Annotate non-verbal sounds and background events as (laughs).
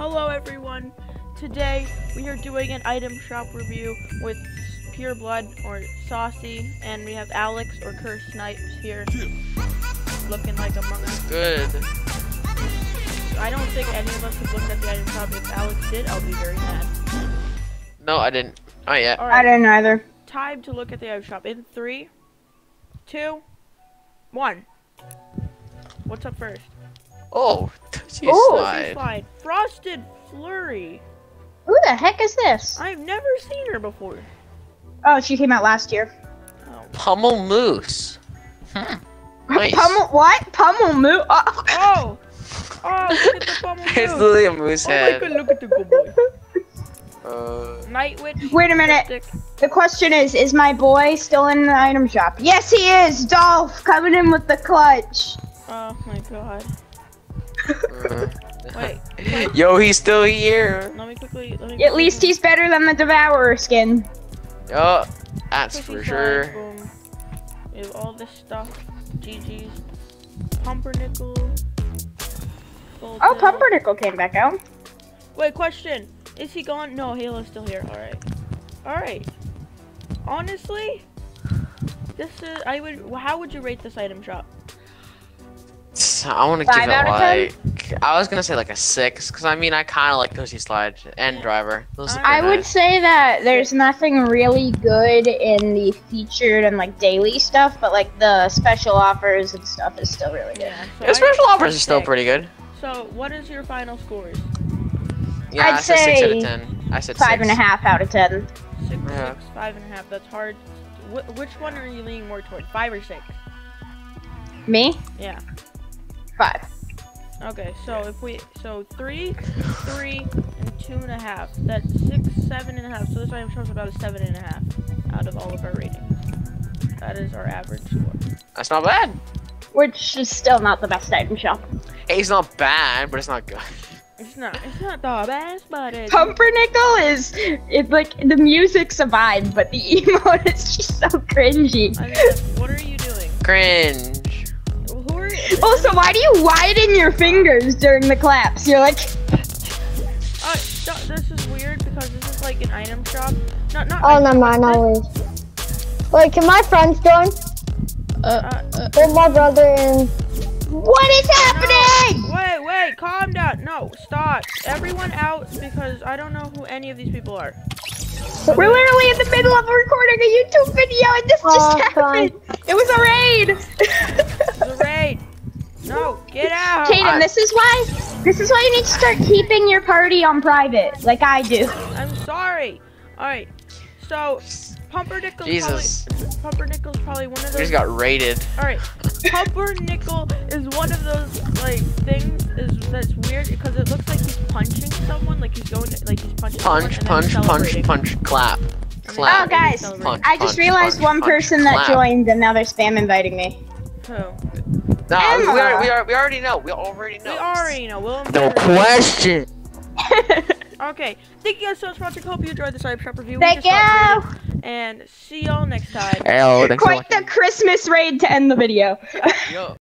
Hello everyone. Today we are doing an item shop review with Pure Blood or Saucy, and we have Alex or Curse Snipes here, looking like Among Us. Good. I don't think any of us have looked at the item shop. If Alex did, I'll be very mad. No, I didn't. Not yet. All I didn't either. time to look at the item shop in three, two, one. What's up first? Oh, Tootsie Ooh. slide. Slide. Frosted Flurry. Who the heck is this? I've never seen her before. Oh, she came out last year. Oh. Pummel moose. Hmm. Nice. Pummel what? Pummel Moose? Oh. Oh! (laughs) Oh, look at the pummel It's moose. literally a moose Oh my god, look at the good boy. Uh, Night Witch. Wait a minute. Stick. The question is, is my boy still in the item shop? Yes, he is. Dolph coming in with the clutch. Oh my god. Uh. Wait. (laughs) Yo, he's still here. Let me quickly. Let me At least he's better than the Devourer skin. Oh, that's for sure. Boom. We have all this stuff. GG's. Pumpernickel. Oh, Pumpernickel came back out. Wait, question. Is he gone? No, Halo's still here. Alright. Alright. Honestly, this is. I would. How would you rate this item shop? I want to give it out of ten? like. I was gonna say like a six, cause I mean I kind of like Tootsie slide and Driver. Those look I I would say that there's nothing really good in the featured and like daily stuff, but like the special offers and stuff is still really good. Yeah. So Yeah, I- special offers are still pretty good. So, what is your final scores? Yeah, I'd I said six out of say ten. I said Five six. and a half out of ten. Six, Yeah. six, five and a half. That's hard. Wh- which one are you leaning more toward? Five or six? Me? Yeah. Five. Okay. So if we so three, three, and two and a half. That's six, seven and a half. So this item shows about a seven and a half out of all of our ratings. That is our average score. That's not bad. Which is still not the best item shop. It's not bad, but it's not good. It's not. It's not the best, but it's. Pumpernickel is it's like the music's a vibe, but the (laughs) emote is just so cringy. I mean, what are you doing? Cringe. (laughs) Who are you? Also, why do you widen your fingers during the claps? You're like, Uh, so- this is weird because this is like an item shop. Not not. Oh, item never mind, shop, no worries. Wait, can my friends join? Uh, With my brother and what is happening? No, wait, wait, calm down. No, stop. Everyone out because I don't know who any of these people are. We're literally in the middle of recording a YouTube video and this Oh, just happened. It was a raid. (laughs) get this is why this is why you need to start keeping your party on private, like I do. I'm sorry. All right. So, Pumpernickel Jesus. probably Pumpernickel's probably one of We those. just got raided. All right. Pumpernickel is one of those like things is that's weird because it looks like he's punching someone, like he's going to, like he's punching Punch, someone and punch, punch, celebrating. punch, clap, And Oh, guys, celebrating. I just punch, realized punch, one punch, person that clap. joined and now they're spam inviting me. Who? No, we, Emma. are, we, are, we already know. We already know. We already know. We'll No question. (laughs) (laughs) Okay. Thank you guys so much for watching. Hope you enjoyed this item shop review. We Thank you. And see y'all next time. Hello, thanks Quite the Christmas raid to end the video. Yo.